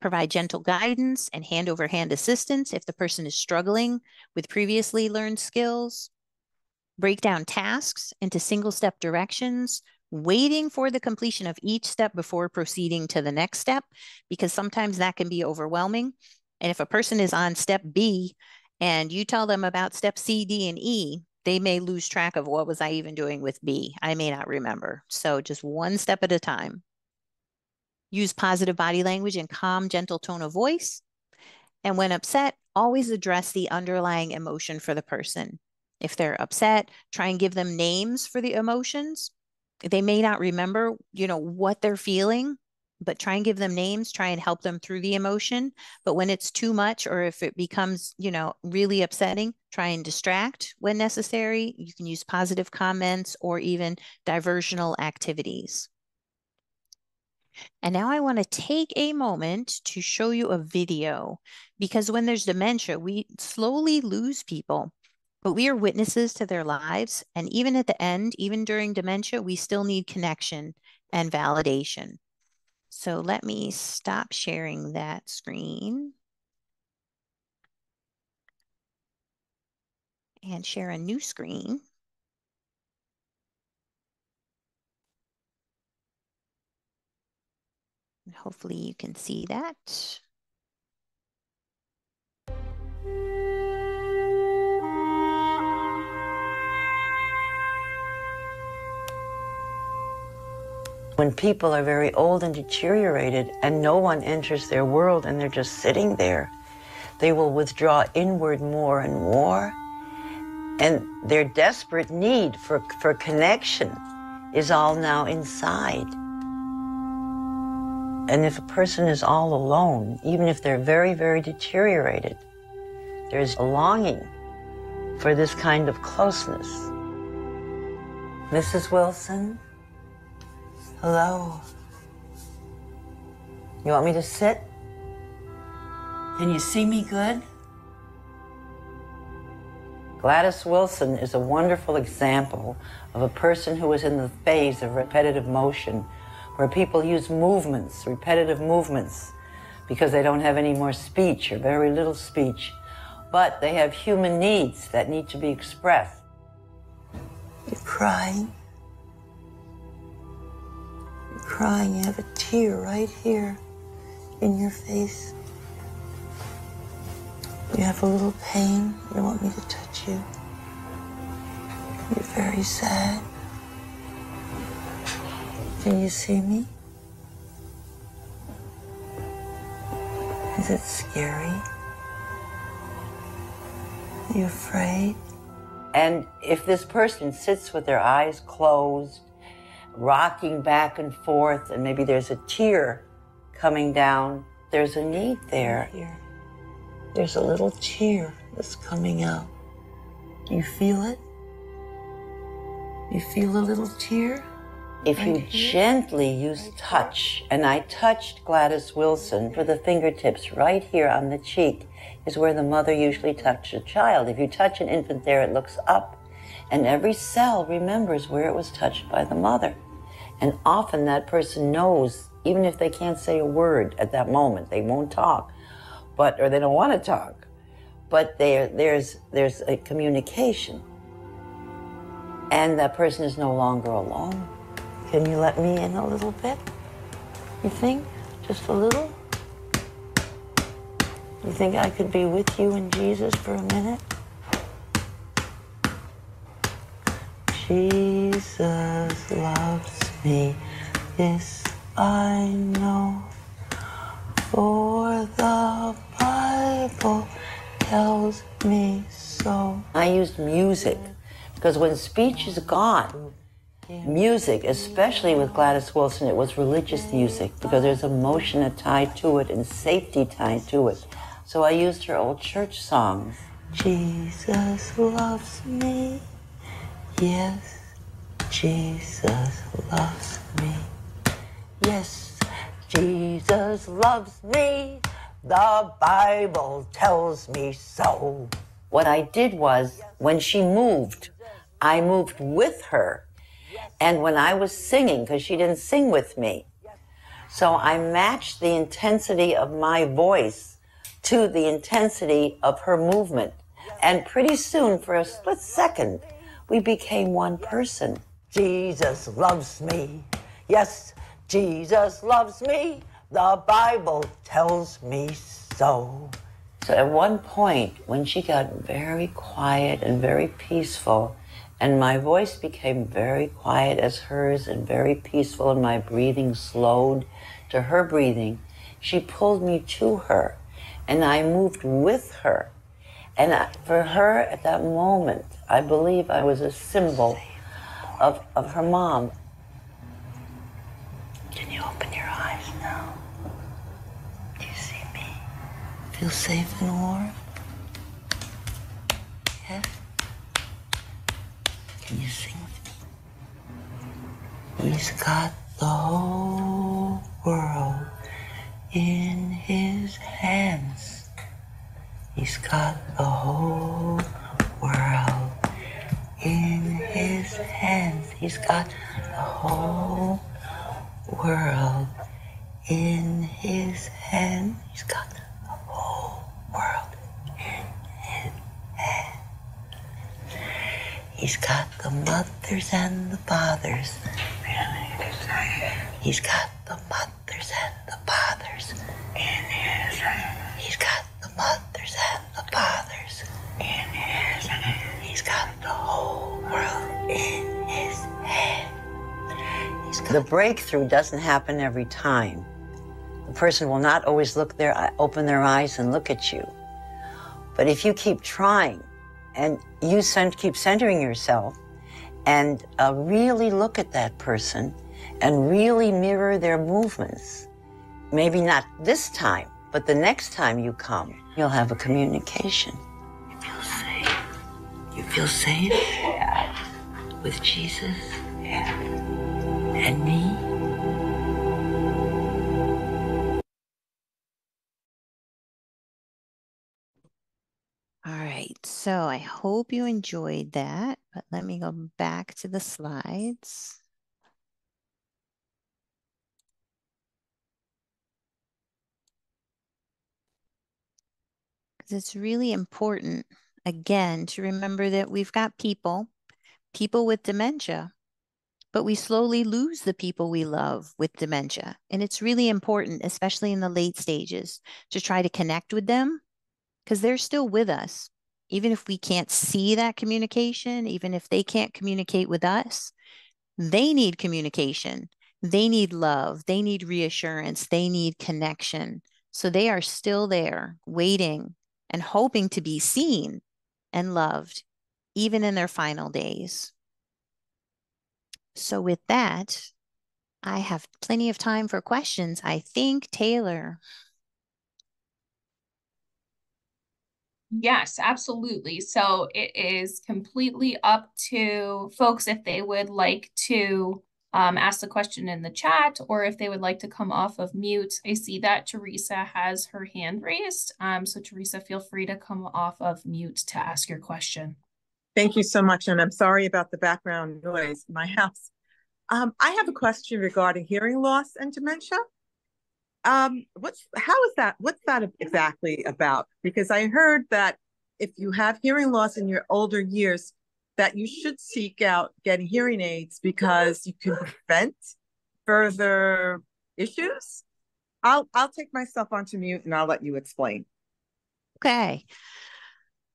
provide gentle guidance and hand over hand assistance if the person is struggling with previously learned skills, break down tasks into single step directions, waiting for the completion of each step before proceeding to the next step, because sometimes that can be overwhelming. And if a person is on step B and you tell them about step C, D, and E, they may lose track of what was I even doing with B. I may not remember. So just one step at a time. Use positive body language and calm, gentle tone of voice. And when upset, always address the underlying emotion for the person. If they're upset, try and give them names for the emotions. They may not remember, you know, what they're feeling, but try and give them names, try and help them through the emotion. But when it's too much or if it becomes, you know, really upsetting, try and distract when necessary. You can use positive comments or even diversional activities. And now I want to take a moment to show you a video because when there's dementia, we slowly lose people, but we are witnesses to their lives. And even at the end, even during dementia, we still need connection and validation. So let me stop sharing that screen and share a new screen. Hopefully you can see that. When people are very old and deteriorated and no one enters their world and they're just sitting there, they will withdraw inward more and more. And their desperate need for, for connection is all now inside. And if a person is all alone, even if they're very, very deteriorated, there's a longing for this kind of closeness. Mrs. Wilson? Hello. You want me to sit? Can you see me good? Gladys Wilson is a wonderful example of a person who is in the phase of repetitive motion, where people use movements, repetitive movements, because they don't have any more speech or very little speech, but they have human needs that need to be expressed. You're crying crying, you have a tear right here in your face. You have a little pain. You want me to touch you. You're very sad. Can you see me? Is it scary? Are you afraid? And if this person sits with their eyes closed rocking back and forth, and maybe there's a tear coming down. There's a need there. Here. There's a little tear that's coming out. Do you feel it? You feel a little tear? If you gently use touch, and I touched Gladys Wilson for the fingertips right here on the cheek, is where the mother usually touches a child. If you touch an infant there, it looks up, and every cell remembers where it was touched by the mother. And often that person knows, even if they can't say a word at that moment, they won't talk, but or they don't want to talk, but there there's there's a communication, and that person is no longer alone. Can you let me in a little bit? You think just a little? You think I could be with you and Jesus for a minute? Jesus loves me. This I know, for the Bible tells me so. I used music because when speech is gone, music, especially with Gladys Wilson, it was religious music because there's emotion tied to it and safety tied to it. So I used her old church songs. Jesus loves me, yes. Jesus loves me. Yes, Jesus loves me. The Bible tells me so. What I did was, when she moved, I moved with her. And when I was singing, because she didn't sing with me, So I matched the intensity of my voice to the intensity of her movement. And pretty soon, for a split second, we became one person. Jesus loves me. Yes, Jesus loves me. The Bible tells me so. So at one point, when she got very quiet and very peaceful, and my voice became very quiet as hers and very peaceful, and my breathing slowed to her breathing, she pulled me to her, and I moved with her. And I, for her at that moment, I believe I was a symbol of, of her mom. Can you open your eyes now? Do you see me? Feel safe and warm? Yes? Can you sing with me? He's got the whole world in his hands. He's got the whole world in his hands. He's got the whole world in his hand. He's got the whole world in his hand. He's got the mothers and the fathers. He's got the mothers and the fathers in his hand. He's got the mothers The breakthrough doesn't happen every time. The person will not always look their open their eyes and look at you. But if you keep trying and you send, keep centering yourself and uh, really look at that person and really mirror their movements, maybe not this time, but the next time you come, you'll have a communication. You feel safe. You feel safe? Yeah. With Jesus? Yeah. And me? All right, so I hope you enjoyed that, but let me go back to the slides. Because it's really important, again, to remember that we've got people, people with dementia, but we slowly lose the people we love with dementia. And it's really important, especially in the late stages, to try to connect with them because they're still with us. Even if we can't see that communication, even if they can't communicate with us, they need communication. They need love. They need reassurance. They need connection. So they are still there waiting and hoping to be seen and loved, even in their final days. So, with that, I have plenty of time for questions. I think, Taylor. Yes, absolutely. So it is completely up to folks if they would like to um, ask the question in the chat or if they would like to come off of mute. I see that Teresa has her hand raised. Um, so Teresa, feel free to come off of mute to ask your question. Thank you so much. And I'm sorry about the background noise my house. Um, I have a question regarding hearing loss and dementia. Um, what's how is that? What's that exactly about? Because I heard that if you have hearing loss in your older years, that you should seek out getting hearing aids because you can prevent further issues. I'll I'll take myself onto mute and I'll let you explain. Okay.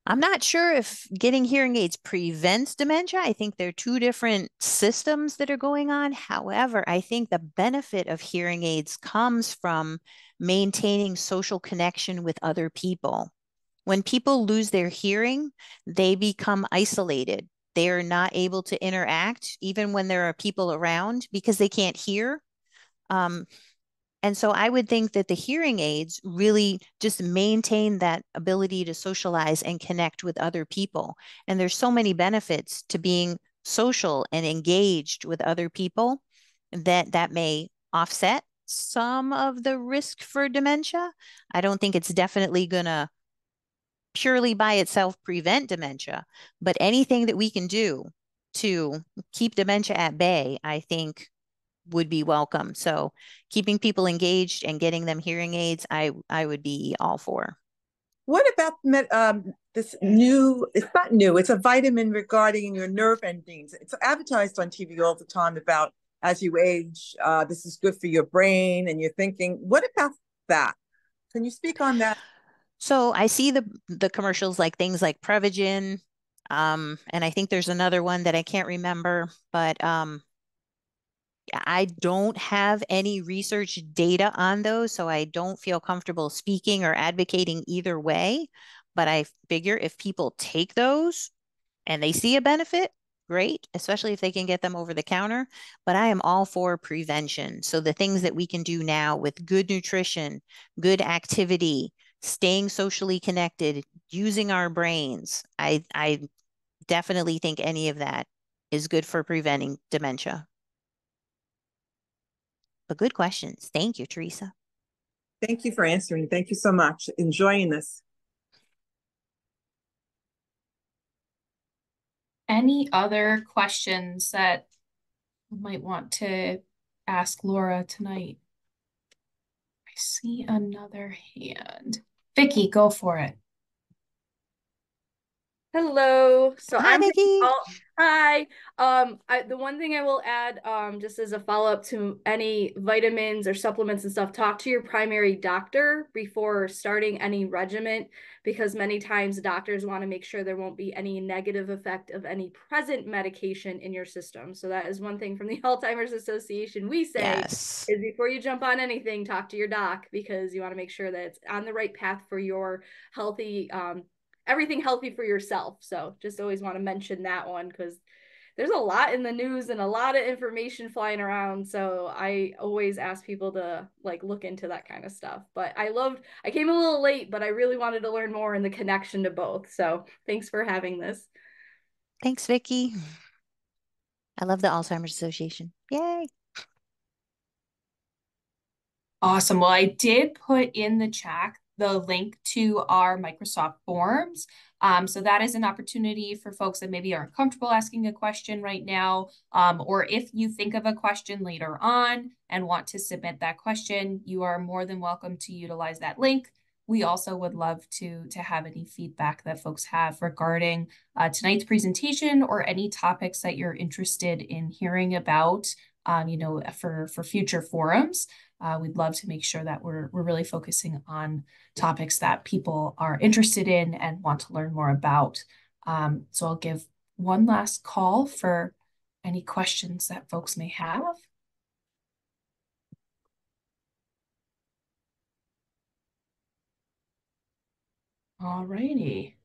I'm not sure if getting hearing aids prevents dementia. I think there are two different systems that are going on. However, I think the benefit of hearing aids comes from maintaining social connection with other people. When people lose their hearing, they become isolated. They are not able to interact even when there are people around because they can't hear. Um, and so I would think that the hearing aids really just maintain that ability to socialize and connect with other people. And there's so many benefits to being social and engaged with other people that that may offset some of the risk for dementia. I don't think it's definitely going to purely by itself prevent dementia, but anything that we can do to keep dementia at bay, I think would be welcome. So keeping people engaged and getting them hearing aids, I I would be all for. What about um, this new? It's not new. It's a vitamin regarding your nerve endings. It's advertised on TV all the time about as you age, uh, this is good for your brain and you're thinking. What about that? Can you speak on that? So I see the the commercials like things like Prevagen, um, and I think there's another one that I can't remember, but um, I don't have any research data on those, so I don't feel comfortable speaking or advocating either way. But I figure if people take those and they see a benefit, great, especially if they can get them over the counter. But I am all for prevention. So the things that we can do now with good nutrition, good activity, staying socially connected, using our brains, I, I definitely think any of that is good for preventing dementia. But good questions. Thank you, Teresa. Thank you for answering. Thank you so much. Enjoying this. Any other questions that you might want to ask Laura tonight? I see another hand. Vicky, go for it. Hello. So Hi, I'm hi. Um, I, the one thing I will add, um, just as a follow-up to any vitamins or supplements and stuff, talk to your primary doctor before starting any regimen, because many times doctors want to make sure there won't be any negative effect of any present medication in your system. So that is one thing from the Alzheimer's Association we say Yes. is before you jump on anything, talk to your doc because you want to make sure that it's on the right path for your healthy um everything healthy for yourself. So just always want to mention that one because there's a lot in the news and a lot of information flying around. So I always ask people to like look into that kind of stuff. But I loved, I came a little late, but I really wanted to learn more in the connection to both. So thanks for having this. Thanks, Vicky. I love the Alzheimer's Association. Yay. Awesome. Well, I did put in the chat the link to our Microsoft Forms. Um, so that is an opportunity for folks that maybe aren't comfortable asking a question right now, um, or if you think of a question later on and want to submit that question, you are more than welcome to utilize that link. We also would love to, to have any feedback that folks have regarding uh, tonight's presentation or any topics that you're interested in hearing about, um, you know, for, for future forums uh, we'd love to make sure that we're, we're really focusing on topics that people are interested in and want to learn more about. Um, so I'll give one last call for any questions that folks may have. All righty.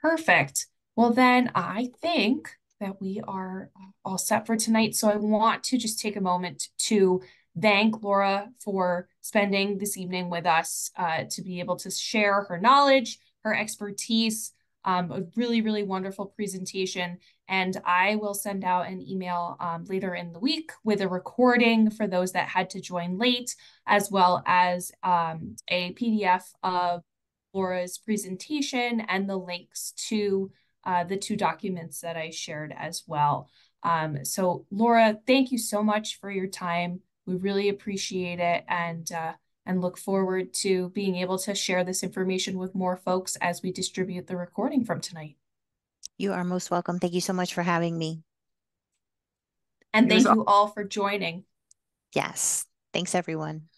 Perfect. Well, then I think that we are uh, all set for tonight. So I want to just take a moment to thank Laura for spending this evening with us uh, to be able to share her knowledge, her expertise, um, a really, really wonderful presentation. And I will send out an email um, later in the week with a recording for those that had to join late, as well as um, a PDF of Laura's presentation and the links to uh, the two documents that I shared as well. Um, so Laura, thank you so much for your time. We really appreciate it and uh, and look forward to being able to share this information with more folks as we distribute the recording from tonight. You are most welcome. Thank you so much for having me. And thank you all for joining. Yes. Thanks, everyone.